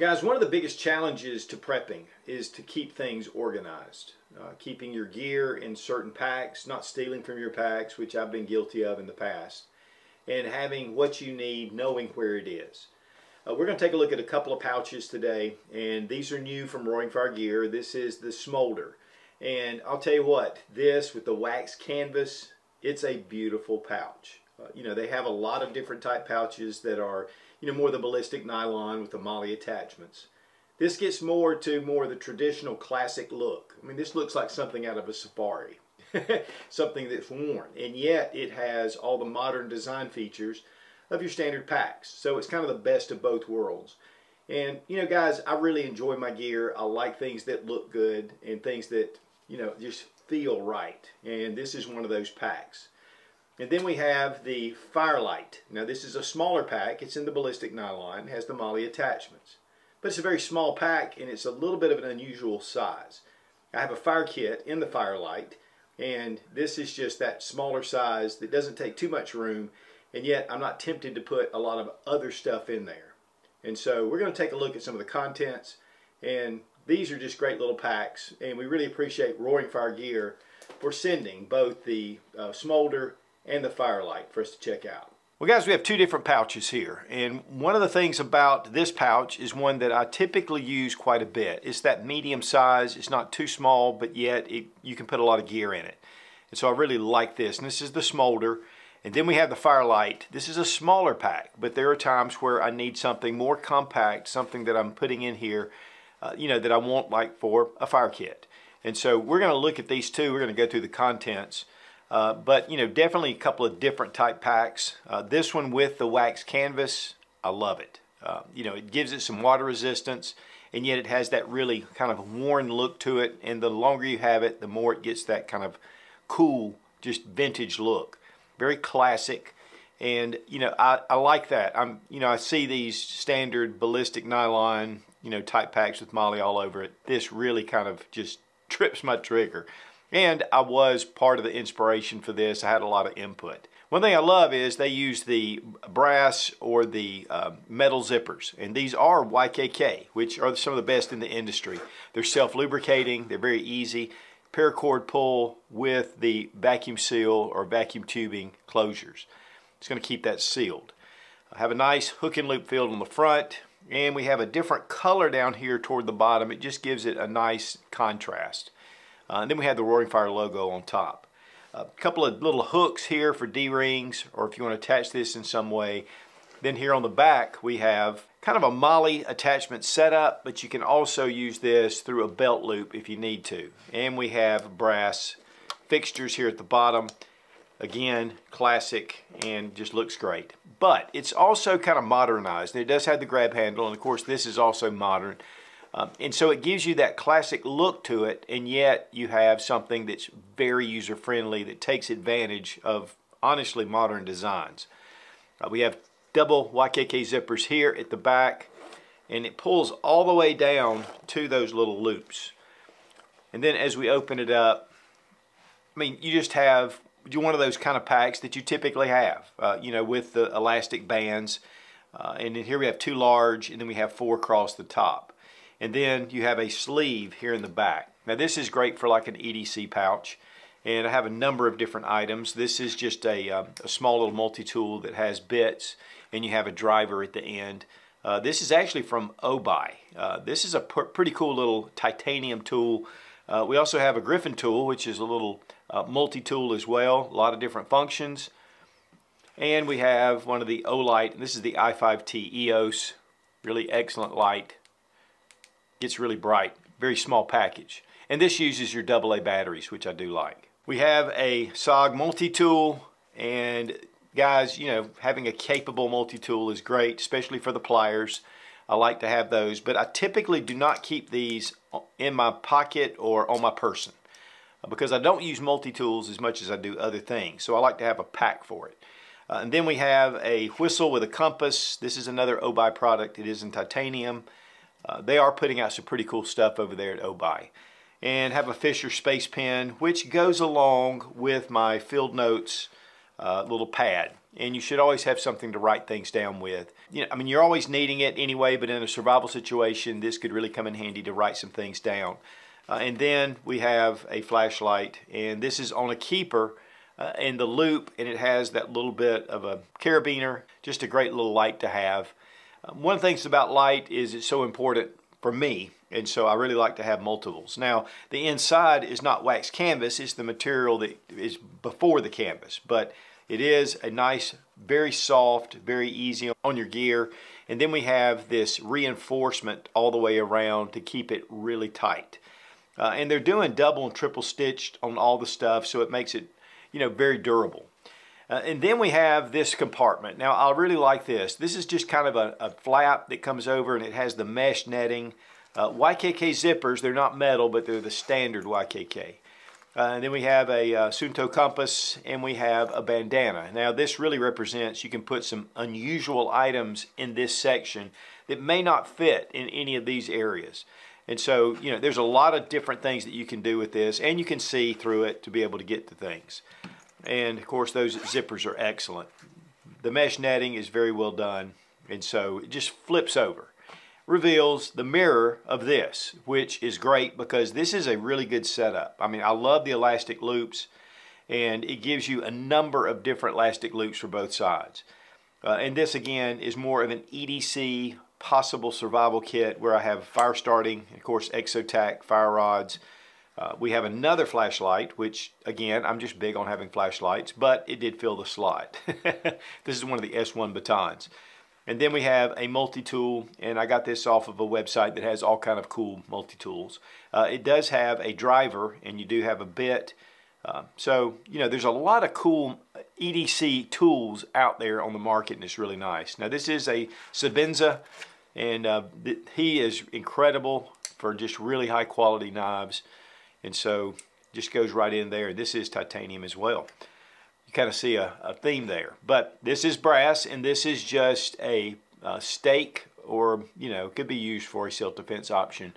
Guys, one of the biggest challenges to prepping is to keep things organized. Uh, keeping your gear in certain packs, not stealing from your packs, which I've been guilty of in the past, and having what you need, knowing where it is. Uh, we're going to take a look at a couple of pouches today, and these are new from Roaring Fire Gear. This is the Smolder. And I'll tell you what, this with the wax canvas, it's a beautiful pouch. Uh, you know, they have a lot of different type pouches that are, you know, more the ballistic nylon with the MOLLE attachments. This gets more to more the traditional classic look. I mean, this looks like something out of a safari. something that's worn. And yet it has all the modern design features of your standard packs. So it's kind of the best of both worlds. And, you know, guys, I really enjoy my gear. I like things that look good and things that, you know, just feel right. And this is one of those packs. And then we have the Firelite. Now this is a smaller pack. It's in the ballistic nylon. Has the MOLLE attachments. But it's a very small pack and it's a little bit of an unusual size. I have a fire kit in the Firelite and this is just that smaller size that doesn't take too much room and yet I'm not tempted to put a lot of other stuff in there. And so we're going to take a look at some of the contents and these are just great little packs and we really appreciate Roaring Fire Gear for sending both the uh, Smolder and the Firelite for us to check out. Well guys, we have two different pouches here. And one of the things about this pouch is one that I typically use quite a bit. It's that medium size. It's not too small, but yet it, you can put a lot of gear in it. And so I really like this. And this is the Smolder. And then we have the Firelight. This is a smaller pack, but there are times where I need something more compact, something that I'm putting in here, uh, you know, that I want like for a fire kit. And so we're going to look at these two. We're going to go through the contents. Uh, but you know, definitely a couple of different type packs. Uh, this one with the wax canvas, I love it. Uh, you know, it gives it some water resistance, and yet it has that really kind of worn look to it. And the longer you have it, the more it gets that kind of cool, just vintage look. Very classic. And you know, I, I like that. I'm, you know, I see these standard ballistic nylon, you know, type packs with MOLLE all over it. This really kind of just trips my trigger. And I was part of the inspiration for this. I had a lot of input. One thing I love is they use the brass or the uh, metal zippers. And these are YKK, which are some of the best in the industry. They're self-lubricating. They're very easy. Paracord pull with the vacuum seal or vacuum tubing closures. It's going to keep that sealed. I have a nice hook and loop field on the front. And we have a different color down here toward the bottom. It just gives it a nice contrast. Uh, and then we have the Roaring Fire logo on top. A couple of little hooks here for D-rings or if you want to attach this in some way. Then here on the back we have kind of a MOLLE attachment setup, but you can also use this through a belt loop if you need to. And we have brass fixtures here at the bottom. Again, classic and just looks great. But it's also kind of modernized. It does have the grab handle, and of course this is also modern. Um, and so it gives you that classic look to it, and yet you have something that's very user friendly that takes advantage of honestly modern designs. Uh, we have double YKK zippers here at the back, and it pulls all the way down to those little loops. And then as we open it up, I mean, you just have one of those kind of packs that you typically have, uh, you know, with the elastic bands. Uh, and then here we have two large, and then we have four across the top. And then you have a sleeve here in the back. Now this is great for like an EDC pouch. And I have a number of different items. This is just a, uh, a small little multi-tool that has bits and you have a driver at the end. Uh, this is actually from Obi. Uh, this is a pretty cool little titanium tool. Uh, we also have a Griffin tool, which is a little uh, multi-tool as well. A lot of different functions. And we have one of the Olight. This is the i5T EOS. Really excellent light gets really bright. Very small package. And this uses your AA batteries, which I do like. We have a SOG multi-tool and guys, you know, having a capable multi-tool is great, especially for the pliers. I like to have those, but I typically do not keep these in my pocket or on my person because I don't use multi-tools as much as I do other things. So I like to have a pack for it. Uh, and then we have a whistle with a compass. This is another Obi product. It is in titanium. Uh, they are putting out some pretty cool stuff over there at Obi. And have a Fisher Space Pen, which goes along with my field notes uh, little pad. And you should always have something to write things down with. You know, I mean, you're always needing it anyway, but in a survival situation, this could really come in handy to write some things down. Uh, and then we have a flashlight, and this is on a keeper uh, in the loop, and it has that little bit of a carabiner, just a great little light to have. Um, one of the things about light is it's so important for me, and so I really like to have multiples. Now, the inside is not wax canvas, it's the material that is before the canvas, but it is a nice, very soft, very easy on your gear. And then we have this reinforcement all the way around to keep it really tight. Uh, and they're doing double and triple stitched on all the stuff, so it makes it, you know, very durable. Uh, and then we have this compartment. Now, I really like this. This is just kind of a, a flap that comes over and it has the mesh netting. Uh, YKK zippers, they're not metal, but they're the standard YKK. Uh, and then we have a uh, Suunto compass and we have a bandana. Now this really represents you can put some unusual items in this section that may not fit in any of these areas. And so, you know, there's a lot of different things that you can do with this and you can see through it to be able to get to things. And of course, those zippers are excellent. The mesh netting is very well done, and so it just flips over. Reveals the mirror of this, which is great because this is a really good setup. I mean, I love the elastic loops, and it gives you a number of different elastic loops for both sides. Uh, and this again is more of an EDC possible survival kit where I have fire starting, of course, Exotac fire rods, uh, we have another flashlight, which again, I'm just big on having flashlights, but it did fill the slot. this is one of the S1 batons. And then we have a multi-tool, and I got this off of a website that has all kind of cool multi-tools. Uh, it does have a driver, and you do have a bit. Uh, so, you know, there's a lot of cool EDC tools out there on the market, and it's really nice. Now, this is a Sebenza, and uh, he is incredible for just really high quality knives. And so just goes right in there. This is titanium as well. You kind of see a, a theme there. But this is brass and this is just a, a stake or, you know, could be used for a self-defense option.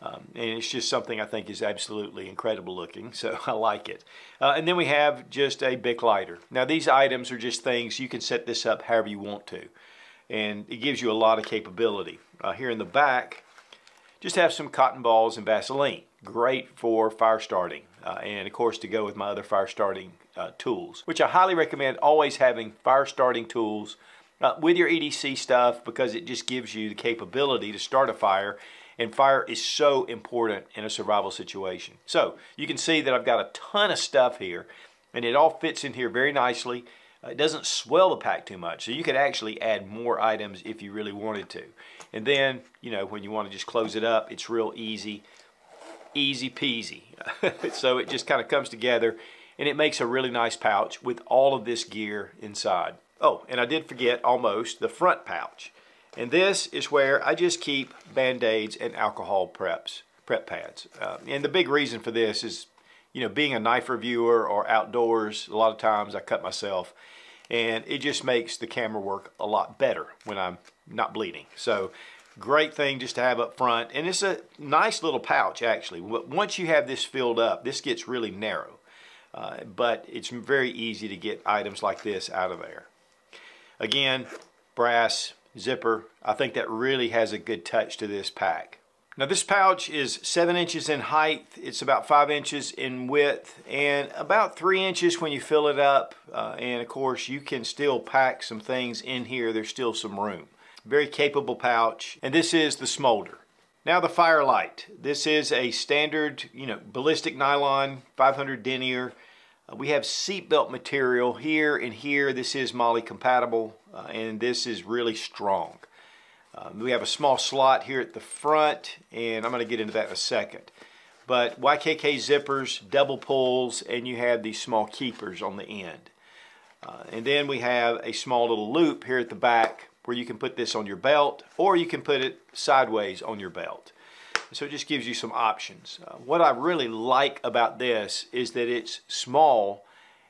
Um, and it's just something I think is absolutely incredible looking, so I like it. Uh, and then we have just a Bic lighter. Now these items are just things, you can set this up however you want to. And it gives you a lot of capability. Uh, here in the back, just have some cotton balls and Vaseline great for fire starting uh, and of course to go with my other fire starting uh, tools which I highly recommend always having fire starting tools uh, with your EDC stuff because it just gives you the capability to start a fire and fire is so important in a survival situation. So you can see that I've got a ton of stuff here and it all fits in here very nicely. Uh, it doesn't swell the pack too much so you could actually add more items if you really wanted to. And then, you know, when you want to just close it up, it's real easy easy peasy. so it just kind of comes together and it makes a really nice pouch with all of this gear inside. Oh, and I did forget almost the front pouch. And this is where I just keep Band-Aids and alcohol preps, prep pads. Uh, and the big reason for this is, you know, being a knife reviewer or outdoors, a lot of times I cut myself and it just makes the camera work a lot better when I'm not bleeding. So Great thing just to have up front. And it's a nice little pouch, actually. But once you have this filled up, this gets really narrow. Uh, but it's very easy to get items like this out of there. Again, brass zipper. I think that really has a good touch to this pack. Now this pouch is 7 inches in height, it's about 5 inches in width, and about 3 inches when you fill it up. Uh, and of course you can still pack some things in here, there's still some room. Very capable pouch. And this is the smolder. Now the Firelite. This is a standard, you know, ballistic nylon 500 denier. Uh, we have seatbelt material here and here. This is MOLLE compatible uh, and this is really strong. Um, we have a small slot here at the front and I'm going to get into that in a second. But YKK zippers, double pulls, and you have these small keepers on the end. Uh, and then we have a small little loop here at the back where you can put this on your belt or you can put it sideways on your belt. So it just gives you some options. Uh, what I really like about this is that it's small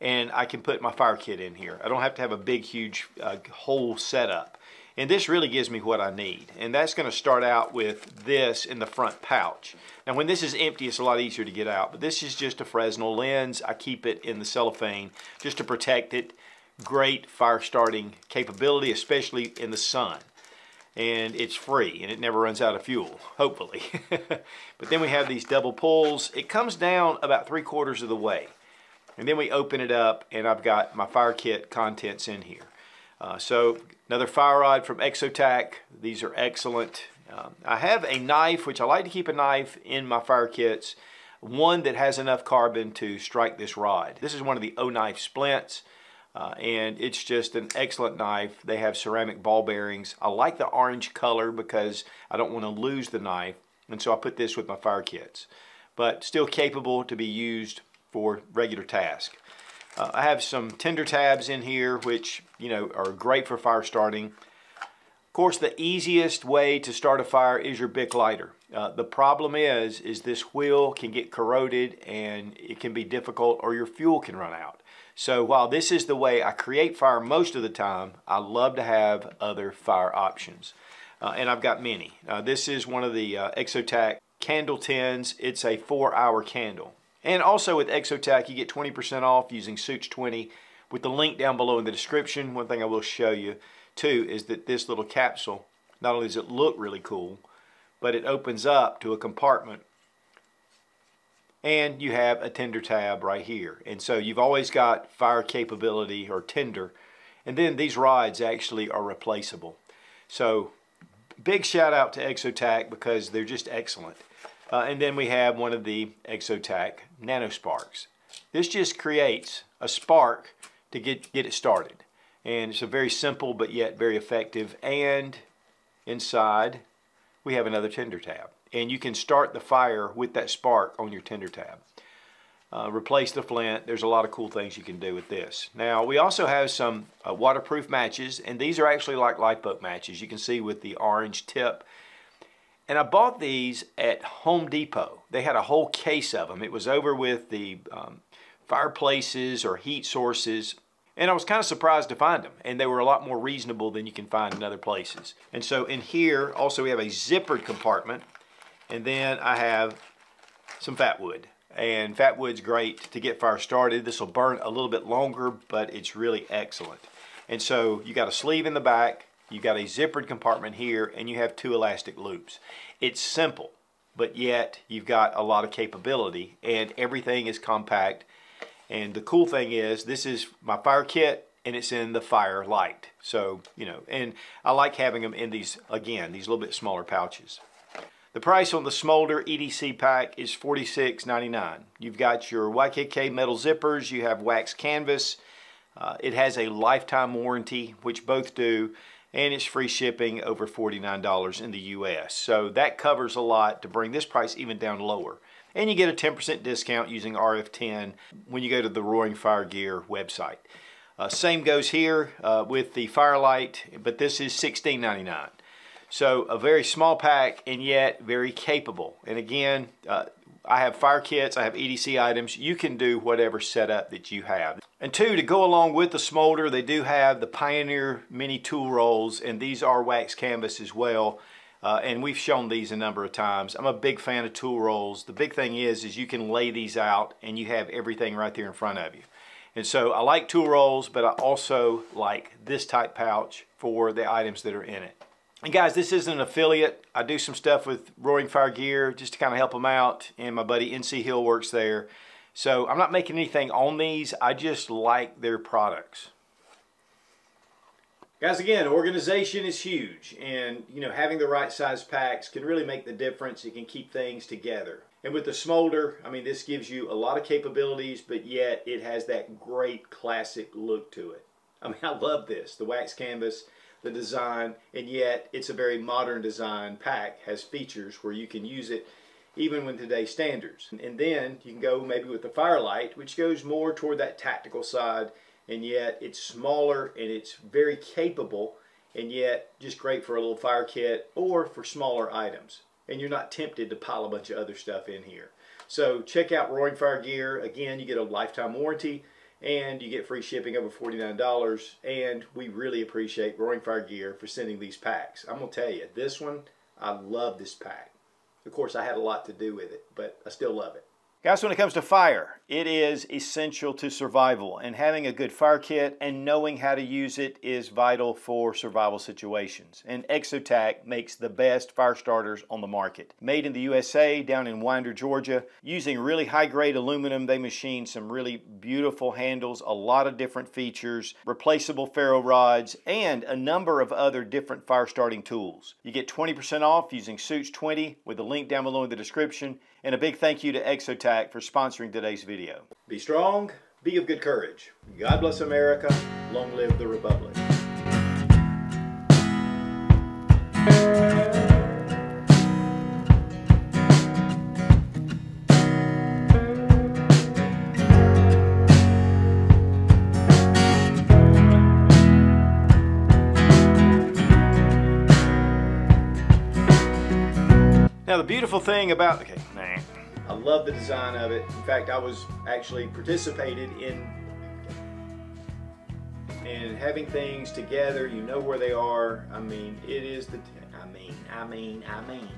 and I can put my fire kit in here. I don't have to have a big huge uh, whole setup. And this really gives me what I need. And that's going to start out with this in the front pouch. Now when this is empty, it's a lot easier to get out. But this is just a Fresnel lens. I keep it in the cellophane just to protect it. Great fire starting capability, especially in the sun. And it's free and it never runs out of fuel, hopefully. but then we have these double pulls. It comes down about three quarters of the way. And then we open it up and I've got my fire kit contents in here. Uh, so another fire rod from Exotac. These are excellent. Um, I have a knife, which I like to keep a knife in my fire kits. One that has enough carbon to strike this rod. This is one of the O-Knife splints. Uh, and it's just an excellent knife. They have ceramic ball bearings. I like the orange color because I don't want to lose the knife. And so I put this with my fire kits. But still capable to be used for regular task. Uh, I have some tinder tabs in here which you know are great for fire starting. Of course the easiest way to start a fire is your Bic lighter. Uh, the problem is is this wheel can get corroded and it can be difficult or your fuel can run out. So while this is the way I create fire most of the time, I love to have other fire options. Uh, and I've got many. Uh, this is one of the uh, Exotac candle tins. It's a four hour candle. And also with Exotac, you get 20% off using Sootch20 with the link down below in the description. One thing I will show you too is that this little capsule, not only does it look really cool, but it opens up to a compartment and you have a tinder tab right here. And so you've always got fire capability or tinder. And then these rods actually are replaceable. So big shout out to Exotac because they're just excellent. Uh, and then we have one of the Exotac Nano Sparks. This just creates a spark to get, get it started. And it's a very simple but yet very effective. And inside we have another tinder tab. And you can start the fire with that spark on your tinder tab. Uh, replace the flint. There's a lot of cool things you can do with this. Now we also have some uh, waterproof matches and these are actually like lifeboat matches. You can see with the orange tip and I bought these at Home Depot. They had a whole case of them. It was over with the um, fireplaces or heat sources. And I was kind of surprised to find them. And they were a lot more reasonable than you can find in other places. And so in here, also we have a zippered compartment. And then I have some fat wood. And fat wood's great to get fire started. This will burn a little bit longer, but it's really excellent. And so you got a sleeve in the back, you got a zippered compartment here and you have two elastic loops. It's simple, but yet you've got a lot of capability and everything is compact. And the cool thing is this is my fire kit and it's in the Firelite. So, you know, and I like having them in these, again, these little bit smaller pouches. The price on the Smolder EDC pack is $46.99. You've got your YKK metal zippers, you have wax canvas, uh, it has a lifetime warranty, which both do, and it's free shipping over $49 in the US. So that covers a lot to bring this price even down lower. And you get a 10% discount using RF10 when you go to the Roaring Fire Gear website. Uh, same goes here uh, with the Firelite, but this is $16.99. So a very small pack and yet very capable. And again, uh, I have fire kits, I have EDC items. You can do whatever setup that you have. And two, to go along with the smolder, they do have the Pioneer mini tool rolls, and these are wax canvas as well. Uh, and we've shown these a number of times. I'm a big fan of tool rolls. The big thing is, is you can lay these out and you have everything right there in front of you. And so I like tool rolls, but I also like this type pouch for the items that are in it. And guys, this isn't an affiliate. I do some stuff with Roaring Fire Gear just to kind of help them out. And my buddy NC Hill works there. So I'm not making anything on these. I just like their products. Guys, again, organization is huge. And, you know, having the right size packs can really make the difference. It can keep things together. And with the Smolder, I mean, this gives you a lot of capabilities, but yet it has that great classic look to it. I mean, I love this. The wax canvas the design, and yet it's a very modern design pack, has features where you can use it even with today's standards. And then you can go maybe with the Firelite, which goes more toward that tactical side, and yet it's smaller and it's very capable, and yet just great for a little fire kit or for smaller items. And you're not tempted to pile a bunch of other stuff in here. So check out Roaring Fire Gear. Again, you get a lifetime warranty and you get free shipping over $49 and we really appreciate Roaring Fire Gear for sending these packs. I'm going to tell you, this one, I love this pack. Of course, I had a lot to do with it, but I still love it. Guys, when it comes to fire, it is essential to survival, and having a good fire kit and knowing how to use it is vital for survival situations. And Exotac makes the best fire starters on the market. Made in the USA down in Winder, Georgia, using really high grade aluminum, they machine some really beautiful handles, a lot of different features, replaceable ferro rods, and a number of other different fire starting tools. You get 20% off using Sootch20 with the link down below in the description. And a big thank you to Exotac for sponsoring today's video. Be strong, be of good courage. God bless America. Long live the Republic. Now the beautiful thing about okay, love the design of it. In fact, I was actually participated in in having things together. You know where they are. I mean, it is the. I mean, I mean, I mean.